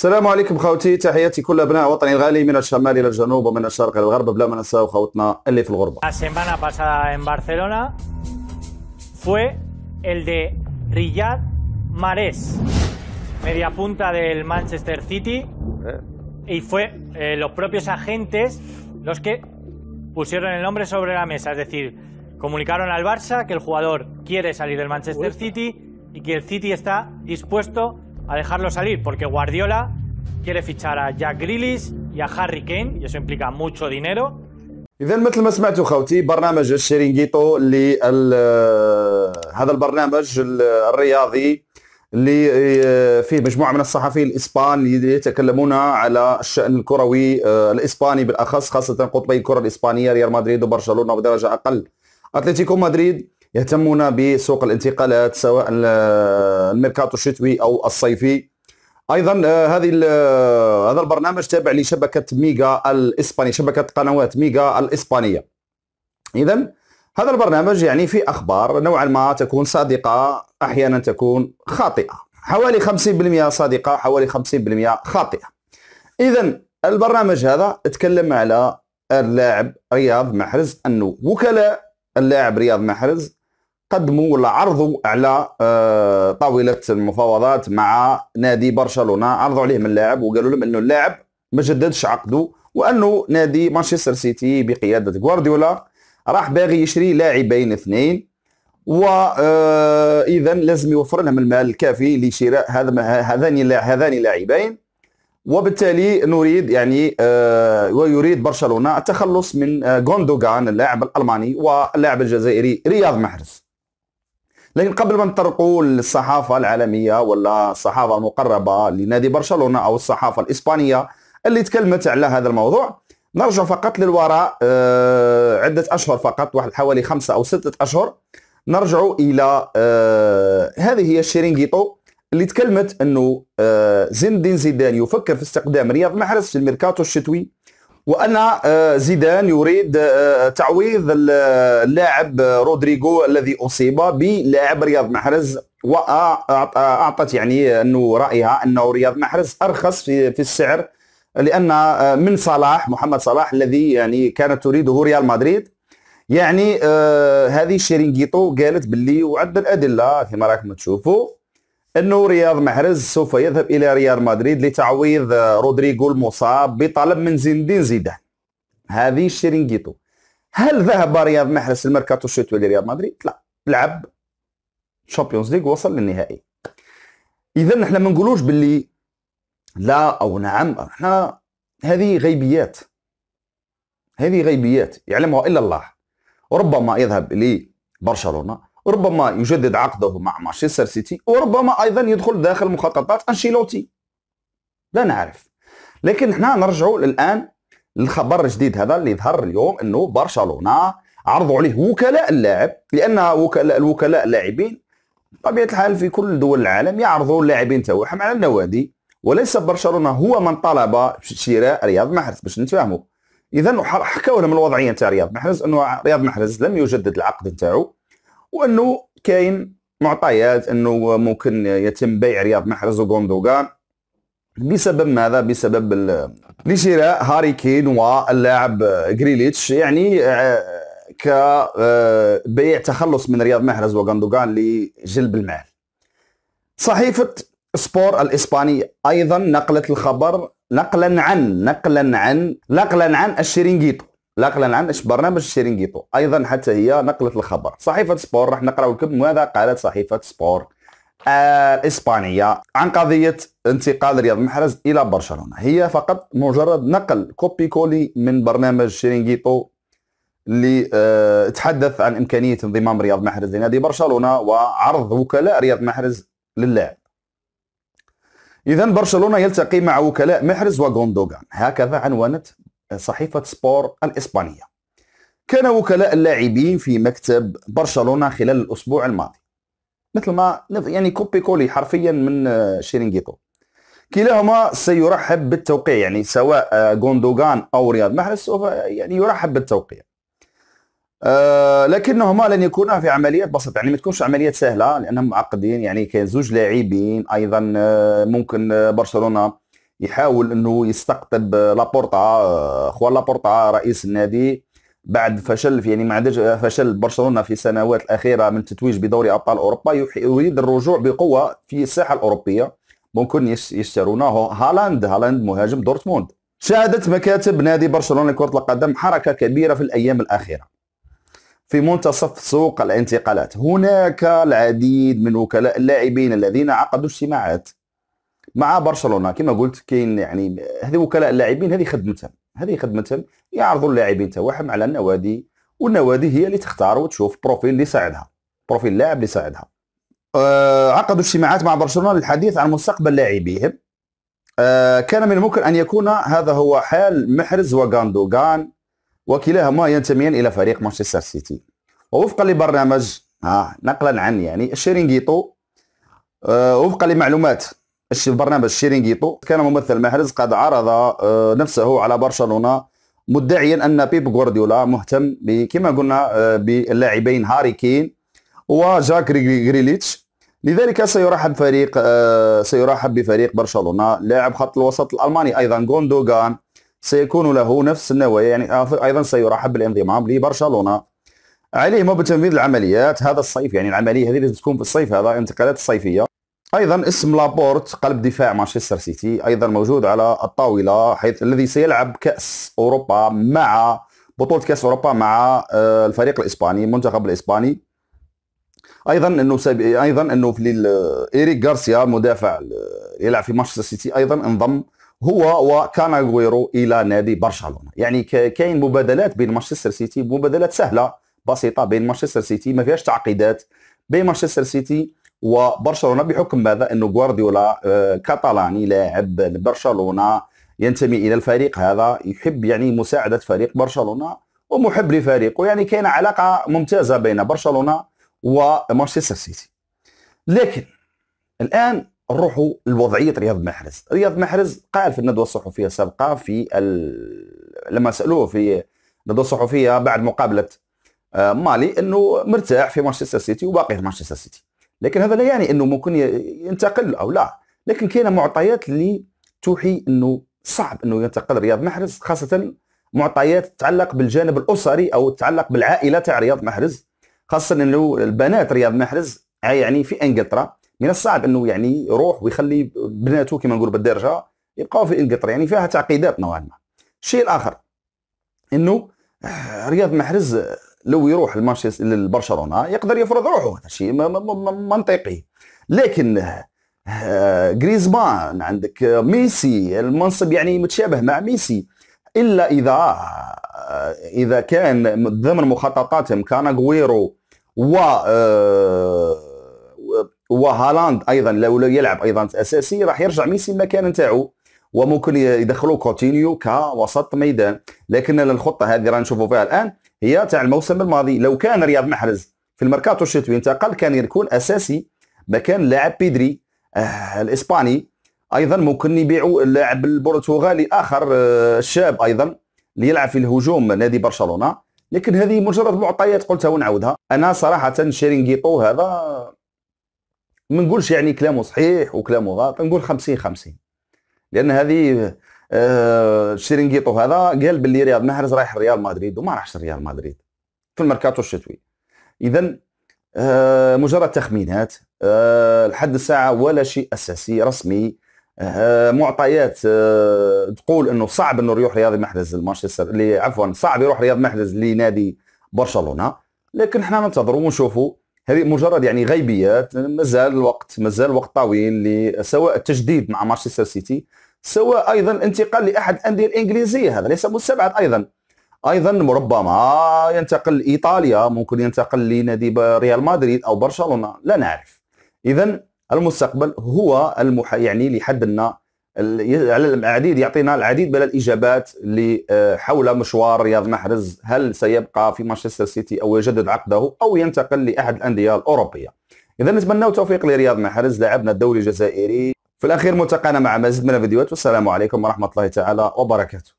السلام عليكم خوتي تحياتي كل ابناء وطني الغالي من الشمال الى الجنوب ومن الشرق الى الغرب بلا ما ننسى خوتنا اللي في الغربه La semana pasada en Barcelona fue el de Riyad Mahrez, media punta del Manchester City, y fue eh, los propios agentes los que pusieron el nombre sobre la mesa, es decir, comunicaron al Barça que el jugador quiere salir del Manchester City y que el City está dispuesto a dejarlo salir, porque Guardiola quiere fichar a Jack Grealish y a Harry Kane, y eso implica mucho dinero, اذا مثل ما سمعتوا خوتي برنامج الشيرينغيتو اللي ال- هذا البرنامج ال- الرياضي اللي فيه مجموعة من الصحفيين الإسبان يتكلمون على الشأن الكروي آه، الإسباني بالأخص خاصة قطبي الكرة الإسبانية ريال مدريد وبرشلونة وبدرجه أقل. أتلتيكو مدريد يهتمون بسوق الانتقالات سواء ال- الميركاتو الشتوي أو الصيفي. أيضا آه، هذه هذا البرنامج تابع لشبكة ميجا الإسبانية شبكة قنوات ميجا الإسبانية. اذا هذا البرنامج يعني في أخبار نوعا ما تكون صادقة أحيانا تكون خاطئة. حوالي 50% صادقة حوالي 50% خاطئة. اذا البرنامج هذا تكلم على اللاعب رياض محرز انه وكلاء اللاعب رياض محرز قدموا ولا عرضوا على آه، طاولة المفاوضات مع نادي برشلونة. عرضوا عليهم اللاعب وقالوا لهم إنه اللاعب ما جددش عقده وأنه نادي مانشستر سيتي بقيادة غوارديولا راح باغي يشري لاعبين اثنين. واذا لازم يوفر لهم المال الكافي لشراء هذا هذان هذان اللاعبين وبالتالي نريد يعني آه، ويريد برشلونة التخلص من آه، غوندوغان اللاعب الألماني واللاعب الجزائري رياض محرز. لكن قبل ما نطرقوا للصحافة العالمية ولا الصحافة المقربة لنادي برشلونة أو الصحافة الإسبانية اللي تكلمت على هذا الموضوع نرجع فقط للوراء آه، عدة أشهر فقط واحد حوالي خمسة أو ستة أشهر. نرجع إلى آه، هذه هي الشيرينغيتو اللي تكلمت إنه آه، زين الدين زيدان يفكر في استخدام رياض محرز في الميركاتو الشتوي. وأن آه، زيدان يريد آه، تعويض ال- اللاعب آه، رودريغو الذي أصيب بلاعب رياض محرز واعطت يعني أنه رأيها انه رياض محرز أرخص في في السعر لأن من صلاح محمد صلاح الذي يعني كانت تريده ريال مدريد. يعني هذه شيرينغيتو قالت باللي وعد الأدلة كما راكم تشوفوا. أنه رياض محرز سوف يذهب إلى ريال مدريد لتعويض آه، رودريغو المصاب بطلب من زين الدين زيدان. هذه شيرينغيتو. هل ذهب رياض محرز الميركاتو الشتوي لريال مدريد؟ لا. لعب Champions League وصل للنهائي. اذا نحن ما نقولوش باللي لا أو نعم. إحنا هذه غيبيات. هذه غيبيات. يعلمها إلا الله. وربما يذهب لبرشلونة. وربما يجدد عقده مع مانشستر سيتي وربما أيضا يدخل داخل مخططات أنشيلوتي. لا نعرف. لكن إحنا نرجع الان للخبر الجديد هذا اللي ظهر اليوم إنه برشلونة عرضوا عليه وكلاء اللاعب لأن وكلاء الوكلاء اللاعبين بطبيعة الحال في كل دول العالم يعرضوا اللاعبين تاعهم على النوادي وليس برشلونة هو من طلب شراء رياض محرز باش نتفاهموا. اذا حكوا لهم الوضعية نتاع رياض محرز إنه رياض محرز لم يجدد العقد نتاعو وأنه كاين معطيات أنه ممكن يتم بيع رياض محرز وغوندوغان بسبب ماذا؟ بسبب لشراء هاري كين واللاعب جريليتش يعني آه، كبيع تخلص من رياض محرز وغوندوغان لجلب المال. صحيفة سبور الاسبانيه أيضا نقلت الخبر نقلا عن نقلا عن نقلا عن الشيرينغيتو عن إيش برنامج الشيرينغيتو أيضا حتى هي نقلت الخبر. صحيفة سبور راح نقرأ لكم ماذا قالت صحيفة سبور. الاسبانيه عن قضية انتقال رياض محرز إلى برشلونة. هي فقط مجرد نقل copier-coller من برنامج شيرينغيتو اللي آه، تحدث عن إمكانية انضمام رياض محرز لنادي برشلونة وعرض وكلاء رياض محرز للاعب. اذا برشلونة يلتقي مع وكلاء محرز وغوندوغان. هكذا عنونت صحيفة سبور الإسبانية. كان وكلاء اللاعبين في مكتب برشلونة خلال الأسبوع الماضي. مثل ما يعني copier-coller حرفيا من آه، شيرينغيتو كلاهما سيرحب بالتوقيع يعني سواء آه، غوندوغان أو رياض محرز سوف يعني يرحب بالتوقيع. آه، لكنهما لن يكونا في عمليات بسيطة. يعني ما تكونش عمليات سهلة لأنهم معقدين يعني كاين زوج لاعبين أيضا آه، ممكن آه، برشلونة يحاول إنه يستقطب لابورتا خوان لابورتا رئيس النادي. بعد فشل يعني ما عندش فشل برشلونة في السنوات الأخيرة من التتويج بدوري أبطال أوروبا. يريد الرجوع بقوة في الساحة الأوروبية. ممكن يشترونه هالاند. هالاند مهاجم دورتموند. شهدت مكاتب نادي برشلونة لكرة القدم حركة كبيرة في الأيام الأخيرة. في منتصف سوق الانتقالات هناك العديد من وكلاء اللاعبين الذين عقدوا اجتماعات. مع برشلونة. كما قلت كاين يعني هذه وكلاء اللاعبين هذه خدمتهم. هذه خدمتهم يعرضوا اللاعبين تاعهم على النوادي والنوادي هي اللي تختار وتشوف profil اللي يساعدها profil اللاعب اللي يساعدها أه عقدوا اجتماعات مع برشلونة للحديث عن مستقبل لاعبيهم. أه كان من الممكن أن يكون هذا هو حال محرز وغوندوغان وكلاهما ينتميان إلى فريق مانشستر سيتي. ووفقا لبرنامج آه نقلا عن يعني الشيرينغيتو أه وفقا لمعلومات. برنامج الشيرينغيتو كان ممثل محرز قد عرض آه، نفسه على برشلونة مدعيا أن بيب غوارديولا مهتم كما قلنا آه، باللاعبين هاري كين وجاك غريليتش. لذلك سيرحب فريق آه، سيرحب بفريق برشلونة. لاعب خط الوسط الألماني أيضا غوندوغان. سيكون له نفس النوايا يعني أيضا سيرحب بالانضمام لبرشلونة. عليهم بتنفيذ العمليات. هذا الصيف يعني العملية هذه تكون في الصيف هذا انتقالات الصيفيه أيضا اسم لابورت قلب دفاع مانشستر سيتي أيضا موجود على الطاولة حيث الذي سيلعب كأس أوروبا مع بطولة كأس أوروبا مع آه، الفريق الإسباني المنتخب الإسباني. أيضا إنه سب... أيضا إنه في إيريك غارسيا مدافع يلعب في مانشستر سيتي أيضا انضم هو وكون أغويرو إلى نادي برشلونة. يعني كاين مبادلات بين مانشستر سيتي مبادلات سهلة بسيطة بين مانشستر سيتي ما فيهاش تعقيدات. بين مانشستر سيتي وبرشلونة بحكم ماذا؟ إنه غوارديولا آه، كاتالاني لاعب برشلونه ينتمي إلى الفريق هذا يحب يعني مساعدة فريق برشلونة ومحب لفريقه يعني كاين علاقة ممتازة بين برشلونة ومانشستر سيتي. لكن الآن نروحوا لوضعية رياض محرز. رياض محرز قال في الندوة الصحفية السابقة في ال... لما سألوه في الندوة الصحفية بعد مقابلة آه، مالي إنه مرتاح في مانشستر سيتي وباقي في مانشستر سيتي. لكن هذا لا يعني إنه ممكن ينتقل أو لا. لكن كاين معطيات اللي توحي إنه صعب إنه ينتقل رياض محرز خاصة معطيات تتعلق بالجانب الأسري أو تتعلق بالعائلة تاع رياض محرز. خاصة إنه البنات رياض محرز يعني في إنجلترا. من الصعب إنه يعني يروح ويخلي بناته كما نقولوا بالدرجة يبقاو في إنجلترا. يعني فيها تعقيدات نوعا ما. الشيء الآخر إنه رياض محرز لو يروح لمانشستر لبرشلونه يقدر يفرض روحه هذا شيء منطقي. لكن آه، غريزمان عندك ميسي المنصب يعني متشابه مع ميسي. إلا إذا آه، إذا كان ضمن مخططاتهم كون أغويرو و آه، وهالاند أيضا لو يلعب أيضا أساسي راح يرجع ميسي المكان نتاعو. وممكن يدخلوا كوتينيو كوسط ميدان. لكن الخطة هذه رانا نشوفوا فيها الآن. هي تاع الموسم الماضي. لو كان رياض محرز في الميركاتو الشتوي انتقل كان يكون أساسي مكان لاعب بيدري آه الإسباني. أيضا ممكن يبيعوا اللاعب البرتغالي الآخر آه الشاب أيضا اللي يلعب في الهجوم نادي برشلونة. لكن هذه مجرد معطيات قلتها ونعاودها أنا صراحة شيرينغيتو هذا ما نقولش يعني كلامه صحيح وكلامه غلط نقول 50 50 لأن هذه شيرينغيتو هذا قال باللي رياض محرز رايح ريال مدريد وما راحش ريال مدريد. في الميركاتو الشتوي. اذا آه مجرد تخمينات آه لحد الساعة ولا شيء أساسي رسمي آه معطيات تقول إنه صعب إنه يروح رياض محرز لمانشستر اللي عفوا صعب يروح رياض محرز لنادي برشلونة. لكن إحنا ننتظروا ونشوفوا. هذه مجرد يعني غيبيات مازال الوقت مازال الوقت طويل سواء التجديد مع مانشستر سيتي سواء أيضا الانتقال لأحد الأندية الإنجليزية. هذا ليس مستبعد أيضا. أيضا ربما ينتقل لإيطاليا ممكن ينتقل لنادي ريال مدريد أو برشلونة. لا نعرف. اذا المستقبل هو المح... يعني لحد لنا العديد يعطينا العديد من الإجابات آه، حول مشوار رياض محرز. هل سيبقى في مانشستر سيتي أو يجدد عقده أو ينتقل لأحد الأندية الأوروبية؟ اذا نتمنى التوفيق لرياض محرز لاعبنا الدولي الجزائري. في الأخير ملتقانا مع مزيد من الفيديوهات والسلام عليكم ورحمة الله تعالى وبركاته.